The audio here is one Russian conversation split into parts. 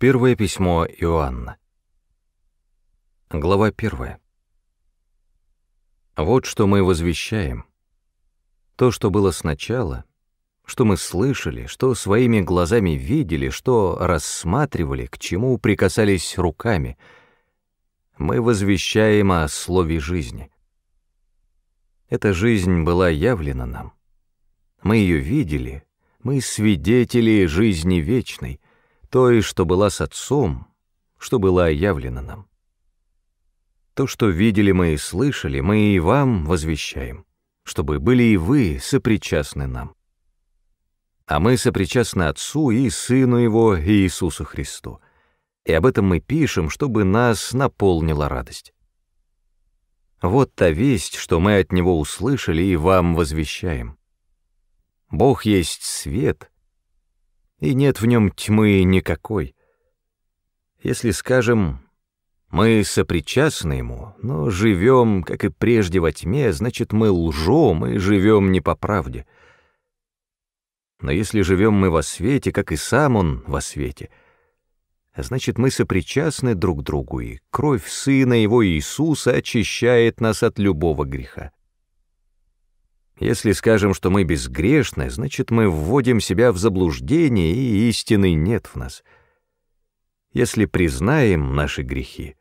Первое письмо Иоанна. Глава первая. Вот что мы возвещаем. То, что было сначала, что мы слышали, что своими глазами видели, что рассматривали, к чему прикасались руками, мы возвещаем о слове жизни. Эта жизнь была явлена нам. Мы ее видели, мы свидетели жизни вечной — той, что была с Отцом, что была явлена нам. То, что видели мы и слышали, мы и вам возвещаем, чтобы были и вы сопричастны нам. А мы сопричастны Отцу и Сыну Его, Иисусу Христу. И об этом мы пишем, чтобы нас наполнила радость. Вот та весть, что мы от Него услышали и вам возвещаем. Бог есть свет, и нет в нем тьмы никакой. Если скажем, мы сопричастны ему, но живем, как и прежде, во тьме, значит, мы лжем и живем не по правде. Но если живем мы во свете, как и сам он во свете, значит, мы сопричастны друг другу, и кровь Сына Его Иисуса очищает нас от любого греха. Если скажем, что мы безгрешны, значит, мы вводим себя в заблуждение, и истины нет в нас. Если признаем наши грехи,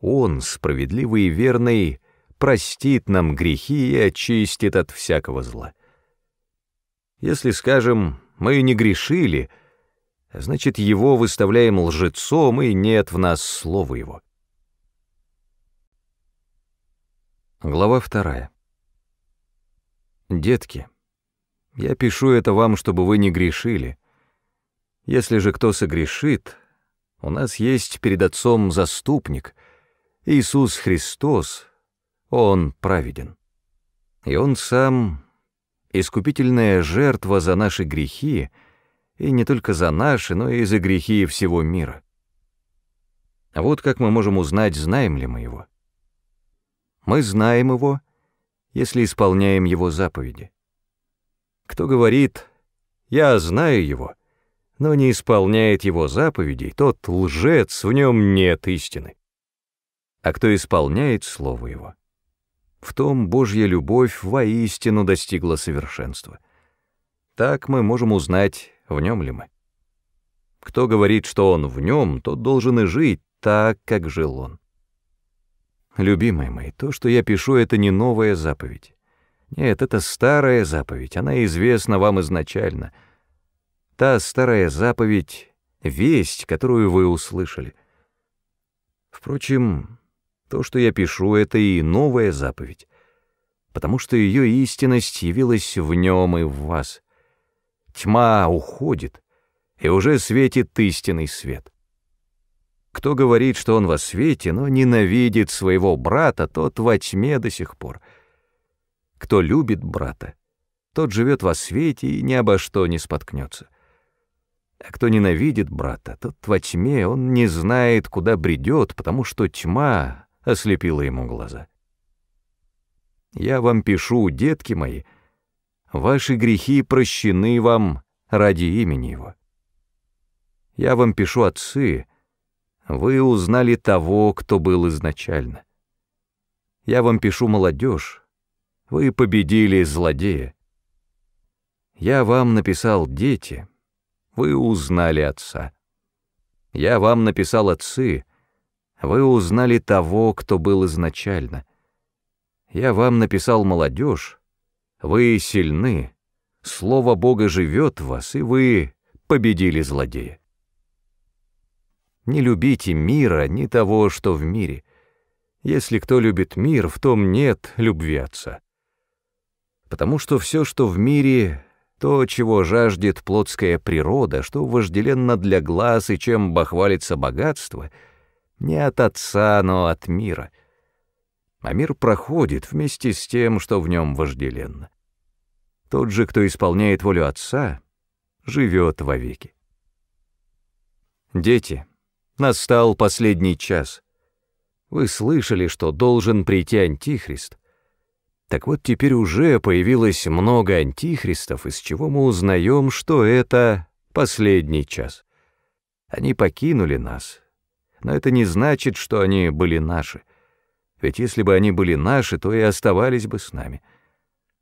Он, справедливый и верный, простит нам грехи и очистит от всякого зла. Если скажем, мы не грешили, значит, Его выставляем лжецом, и нет в нас слова Его. Глава вторая. Детки, я пишу это вам, чтобы вы не грешили. Если же кто согрешит, у нас есть перед Отцом заступник, Иисус Христос, Он праведен. И Он сам — искупительная жертва за наши грехи, и не только за наши, но и за грехи всего мира. А вот как мы можем узнать, знаем ли мы Его. Мы знаем Его — если исполняем Его заповеди. Кто говорит «я знаю Его», но не исполняет Его заповедей, тот лжец, в нем нет истины. А кто исполняет Слово Его, в том Божья любовь воистину достигла совершенства. Так мы можем узнать, в нем ли мы. Кто говорит, что он в нем, тот должен и жить так, как жил он. Любимые мои, то, что я пишу, это не новая заповедь. Нет, это старая заповедь, она известна вам изначально. Та старая заповедь — весть, которую вы услышали. Впрочем, то, что я пишу, это и новая заповедь, потому что ее истинность явилась в нем и в вас. Тьма уходит, и уже светит истинный свет. Кто говорит, что он во свете, но ненавидит своего брата, тот во тьме до сих пор. Кто любит брата, тот живет во свете и ни обо что не споткнется. А кто ненавидит брата, тот во тьме, он не знает, куда бредет, потому что тьма ослепила ему глаза. Я вам пишу, детки мои, ваши грехи прощены вам ради имени его. Я вам пишу, отцы, вы узнали того, кто был изначально. Я вам пишу, молодежь, вы победили злодея. Я вам написал, дети, вы узнали отца. Я вам написал, отцы, вы узнали того, кто был изначально. Я вам написал, молодежь, вы сильны, Слово Бога живет в вас, и вы победили злодея. Не любите мира, ни того, что в мире. Если кто любит мир, в том нет любви Отца. Потому что все, что в мире, то, чего жаждет плотская природа, что вожделенно для глаз и чем бахвалится богатство, не от Отца, но от мира. А мир проходит вместе с тем, что в нем вожделенно. Тот же, кто исполняет волю Отца, живет вовеки. Дети — Настал последний час. Вы слышали, что должен прийти Антихрист. Так вот теперь уже появилось много антихристов, из чего мы узнаем, что это последний час. Они покинули нас, но это не значит, что они были наши. Ведь если бы они были наши, то и оставались бы с нами.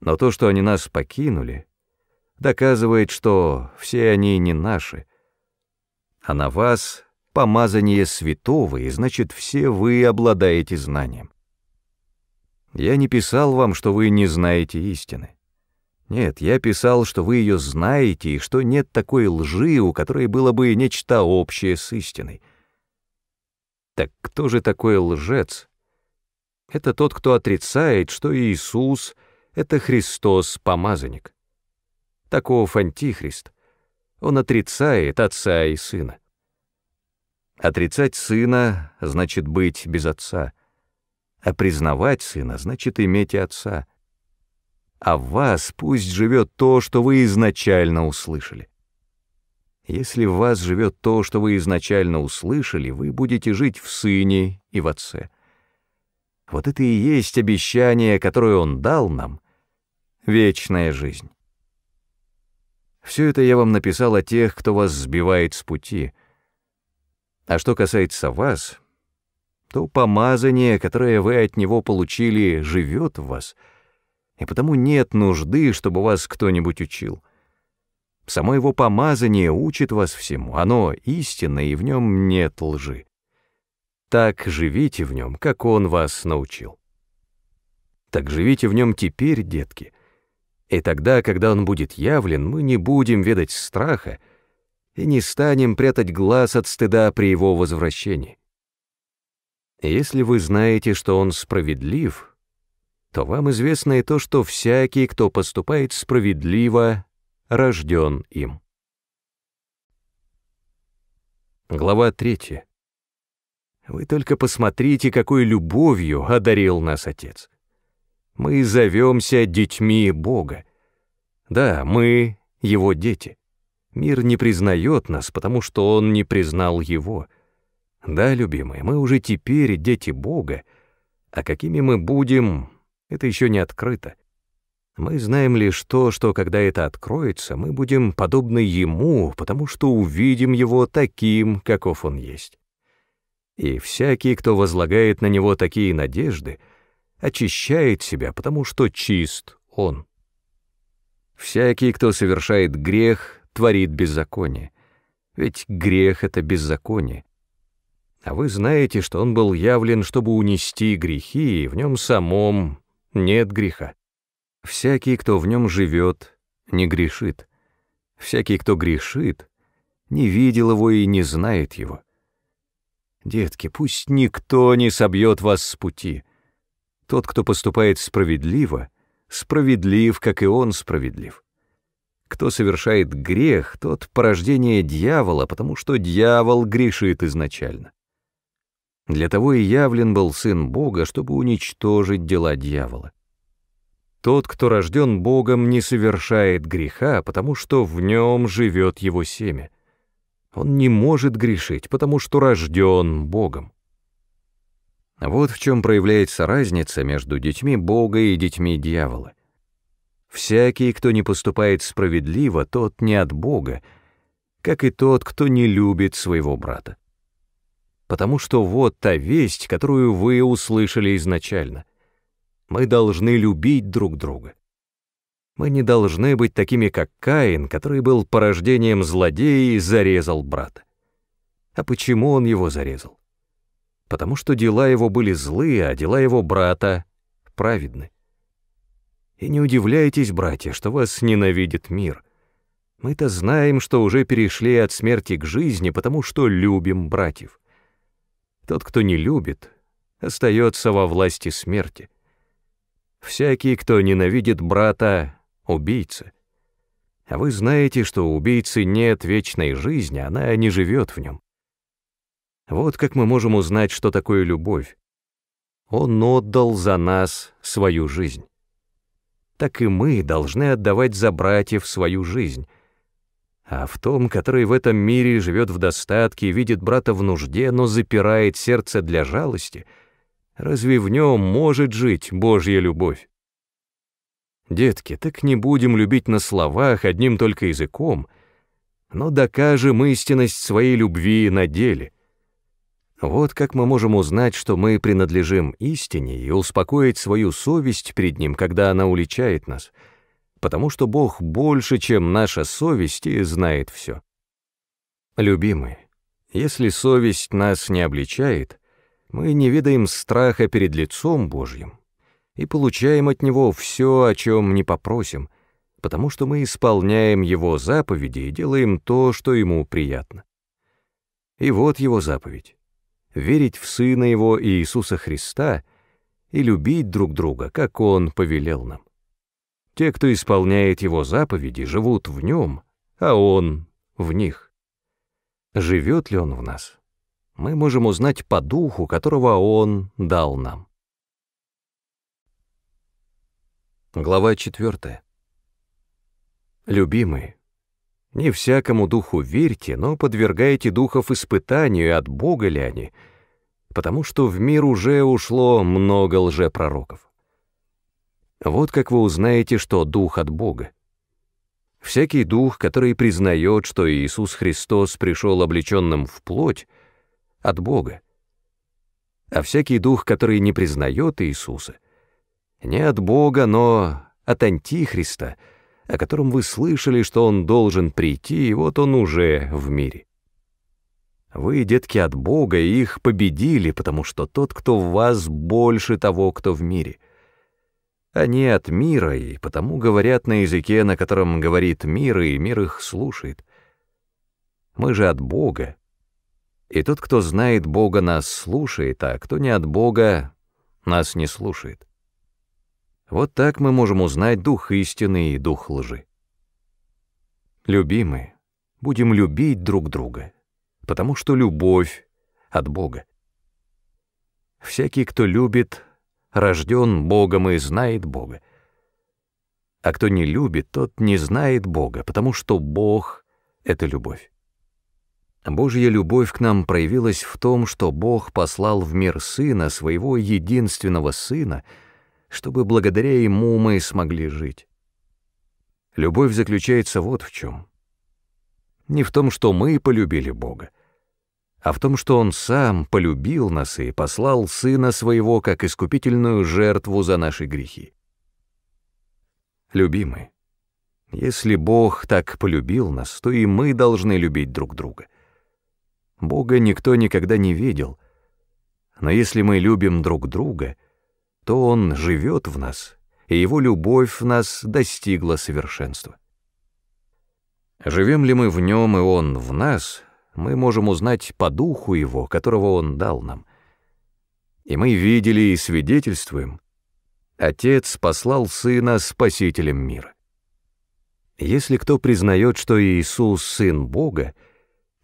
Но то, что они нас покинули, доказывает, что все они не наши. А на вас помазание святого, и значит, все вы обладаете знанием. Я не писал вам, что вы не знаете истины. Нет, я писал, что вы ее знаете, и что нет такой лжи, у которой было бы нечто общее с истиной. Так кто же такой лжец? Это тот, кто отрицает, что Иисус — это Христос, помазанник. Таков антихрист. Он отрицает Отца и Сына. Отрицать Сына значит быть без Отца, а признавать Сына значит иметь Отца — а в вас пусть живет то, что вы изначально услышали. Если в вас живет то, что вы изначально услышали, вы будете жить в Сыне и в Отце. Вот это и есть обещание, которое Он дал нам — вечная жизнь. Все это я вам написал о тех, кто вас сбивает с пути. А что касается вас, то помазание, которое вы от Него получили, живет в вас — и потому нет нужды, чтобы вас кто-нибудь учил. Само его помазание учит вас всему, оно истинно, и в нем нет лжи. Так живите в нем, как он вас научил. Так живите в нем теперь, детки, и тогда, когда он будет явлен, мы не будем ведать страха и не станем прятать глаз от стыда при его возвращении. Если вы знаете, что он справедлив, то вам известно и то, что всякий, кто поступает справедливо, рожден им. Глава 3. Вы только посмотрите, какой любовью одарил нас Отец. Мы зовемся детьми Бога. Да, мы — Его дети. Мир не признает нас, потому что Он не признал Его. Да, любимые, мы уже теперь дети Бога, а какими мы будем, это еще не открыто. Мы знаем лишь то, что когда это откроется, мы будем подобны Ему, потому что увидим Его таким, каков Он есть. И всякий, кто возлагает на Него такие надежды, очищает себя, потому что чист Он. Всякий, кто совершает грех, творит беззаконие. Ведь грех — это беззаконие. А вы знаете, что Он был явлен, чтобы унести грехи, и в Нем самом нет греха. Всякий, кто в нем живет, не грешит. Всякий, кто грешит, не видел его и не знает его. Детки, пусть никто не собьет вас с пути. Тот, кто поступает справедливо, справедлив, как и он справедлив. Кто совершает грех, тот порождение дьявола, потому что дьявол грешит изначально. Для того и явлен был Сын Бога, чтобы уничтожить дела дьявола. Тот, кто рожден Богом, не совершает греха, потому что в нем живет его семя. Он не может грешить, потому что рожден Богом. Вот в чем проявляется разница между детьми Бога и детьми дьявола. Всякий, кто не поступает справедливо, тот не от Бога, как и тот, кто не любит своего брата потому что вот та весть, которую вы услышали изначально. Мы должны любить друг друга. Мы не должны быть такими, как Каин, который был порождением злодея и зарезал брата. А почему он его зарезал? Потому что дела его были злые, а дела его брата праведны. И не удивляйтесь, братья, что вас ненавидит мир. Мы-то знаем, что уже перешли от смерти к жизни, потому что любим братьев. Тот, кто не любит, остается во власти смерти. Всякий, кто ненавидит брата, — убийца. А вы знаете, что у убийцы нет вечной жизни, она не живет в нем. Вот как мы можем узнать, что такое любовь. Он отдал за нас свою жизнь. Так и мы должны отдавать за братьев свою жизнь, а в том, который в этом мире живет в достатке, видит брата в нужде, но запирает сердце для жалости, разве в нем может жить Божья любовь? Детки, так не будем любить на словах одним только языком, но докажем истинность своей любви на деле. Вот как мы можем узнать, что мы принадлежим истине и успокоить свою совесть перед Ним, когда она уличает нас, потому что Бог больше, чем наша совесть, и знает все. Любимые, если совесть нас не обличает, мы не видаем страха перед лицом Божьим и получаем от Него все, о чем не попросим, потому что мы исполняем Его заповеди и делаем то, что Ему приятно. И вот Его заповедь верить в Сына Его Иисуса Христа и любить друг друга, как Он повелел нам. Те, кто исполняет Его заповеди, живут в Нем, а Он в них. Живет ли Он в нас? Мы можем узнать по духу, которого Он дал нам. Глава 4. Любимые, не всякому духу верьте, но подвергайте духов испытанию, от Бога ли они, потому что в мир уже ушло много лжепророков. Вот как вы узнаете, что дух от Бога. Всякий дух, который признает, что Иисус Христос пришел облеченным в плоть, от Бога. А всякий дух, который не признает Иисуса, не от Бога, но от Антихриста — о котором вы слышали, что он должен прийти, и вот он уже в мире. Вы, детки, от Бога, их победили, потому что тот, кто в вас, больше того, кто в мире. Они от мира, и потому говорят на языке, на котором говорит мир, и мир их слушает. Мы же от Бога. И тот, кто знает Бога, нас слушает, а кто не от Бога, нас не слушает. Вот так мы можем узнать дух истины и дух лжи. Любимые, будем любить друг друга, потому что любовь от Бога. Всякий, кто любит, рожден Богом и знает Бога. А кто не любит, тот не знает Бога, потому что Бог — это любовь. Божья любовь к нам проявилась в том, что Бог послал в мир Сына, своего единственного Сына — чтобы благодаря ему мы смогли жить. Любовь заключается вот в чем. Не в том, что мы полюбили Бога, а в том, что Он сам полюбил нас и послал Сына Своего как искупительную жертву за наши грехи. Любимый, если Бог так полюбил нас, то и мы должны любить друг друга. Бога никто никогда не видел, но если мы любим друг друга — то Он живет в нас, и Его любовь в нас достигла совершенства. Живем ли мы в Нем, и Он в нас, мы можем узнать по духу Его, которого Он дал нам. И мы видели и свидетельствуем, Отец послал Сына Спасителем мира. Если кто признает, что Иисус — Сын Бога,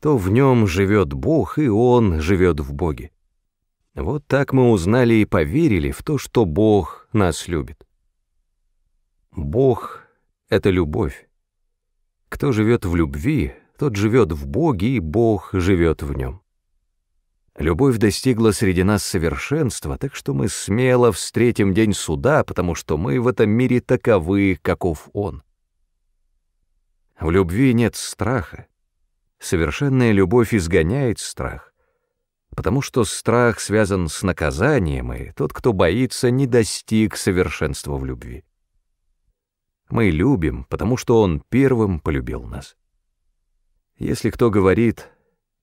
то в нем живет Бог, и Он живет в Боге. Вот так мы узнали и поверили в то, что Бог нас любит. Бог — это любовь. Кто живет в любви, тот живет в Боге, и Бог живет в нем. Любовь достигла среди нас совершенства, так что мы смело встретим день суда, потому что мы в этом мире таковы, каков Он. В любви нет страха. Совершенная любовь изгоняет страх потому что страх связан с наказанием, и тот, кто боится, не достиг совершенства в любви. Мы любим, потому что Он первым полюбил нас. Если кто говорит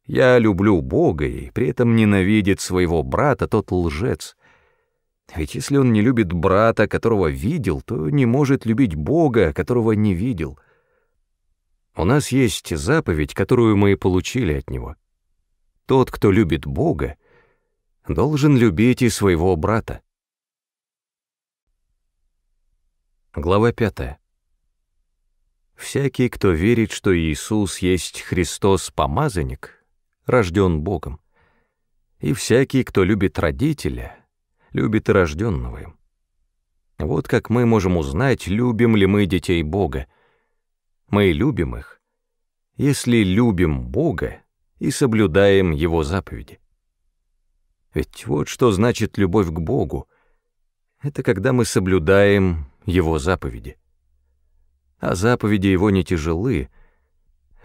«я люблю Бога» и при этом ненавидит своего брата, тот лжец. Ведь если он не любит брата, которого видел, то не может любить Бога, которого не видел. У нас есть заповедь, которую мы получили от Него — тот, кто любит Бога, должен любить и своего брата. Глава 5. Всякий, кто верит, что Иисус есть Христос-помазанник, рожден Богом. И всякий, кто любит родителя, любит и рожденного им. Вот как мы можем узнать, любим ли мы детей Бога. Мы любим их. Если любим Бога, и соблюдаем Его заповеди. Ведь вот что значит любовь к Богу. Это когда мы соблюдаем Его заповеди. А заповеди Его не тяжелы,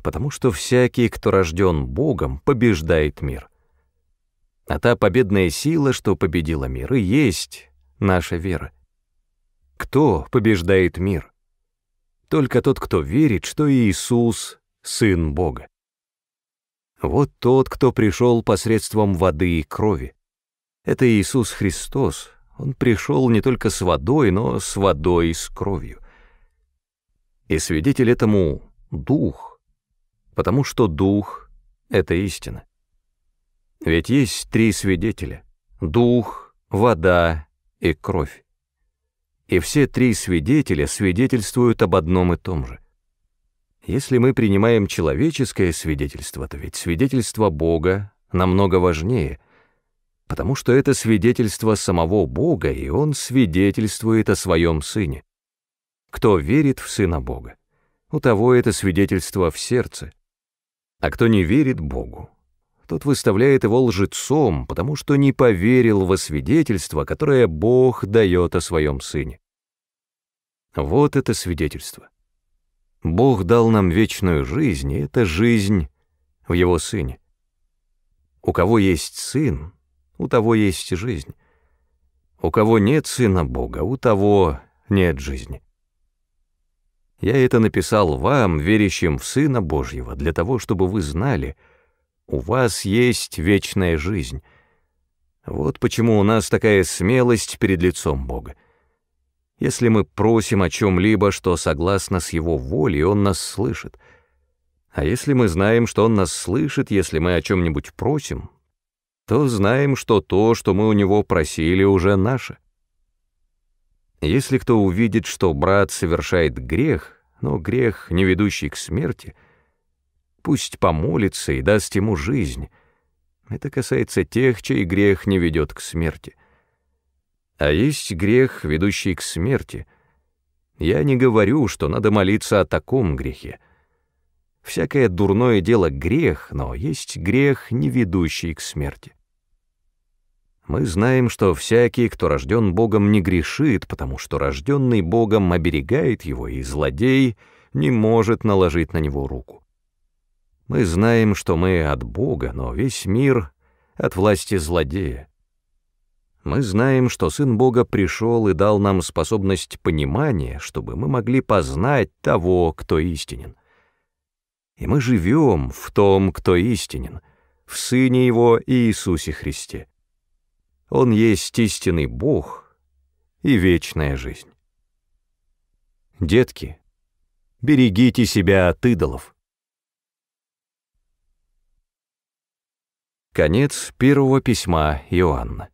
потому что всякий, кто рожден Богом, побеждает мир. А та победная сила, что победила мир, и есть наша вера. Кто побеждает мир? Только тот, кто верит, что Иисус — Сын Бога. Вот тот, кто пришел посредством воды и крови. Это Иисус Христос. Он пришел не только с водой, но с водой и с кровью. И свидетель этому — Дух, потому что Дух — это истина. Ведь есть три свидетеля — Дух, вода и кровь. И все три свидетеля свидетельствуют об одном и том же. Если мы принимаем человеческое свидетельство, то ведь свидетельство Бога намного важнее, потому что это свидетельство самого Бога, и Он свидетельствует о Своем Сыне. Кто верит в Сына Бога, у того это свидетельство в сердце, а кто не верит Богу, тот выставляет его лжецом, потому что не поверил во свидетельство, которое Бог дает о Своем Сыне. Вот это свидетельство. Бог дал нам вечную жизнь, и это жизнь в Его Сыне. У кого есть Сын, у того есть жизнь. У кого нет Сына Бога, у того нет жизни. Я это написал вам, верящим в Сына Божьего, для того, чтобы вы знали, у вас есть вечная жизнь. Вот почему у нас такая смелость перед лицом Бога. Если мы просим о чем-либо, что согласно с Его волей, Он нас слышит. А если мы знаем, что Он нас слышит, если мы о чем-нибудь просим, то знаем, что то, что мы у Него просили, уже наше. Если кто увидит, что брат совершает грех, но грех, не ведущий к смерти, пусть помолится и даст ему жизнь. Это касается тех, чей грех не ведет к смерти. А есть грех, ведущий к смерти. Я не говорю, что надо молиться о таком грехе. Всякое дурное дело — грех, но есть грех, не ведущий к смерти. Мы знаем, что всякий, кто рожден Богом, не грешит, потому что рожденный Богом оберегает его, и злодей не может наложить на него руку. Мы знаем, что мы от Бога, но весь мир — от власти злодея. Мы знаем, что Сын Бога пришел и дал нам способность понимания, чтобы мы могли познать того, кто истинен. И мы живем в том, кто истинен, в Сыне Его Иисусе Христе. Он есть истинный Бог и вечная жизнь. Детки, берегите себя от идолов. Конец первого письма Иоанна.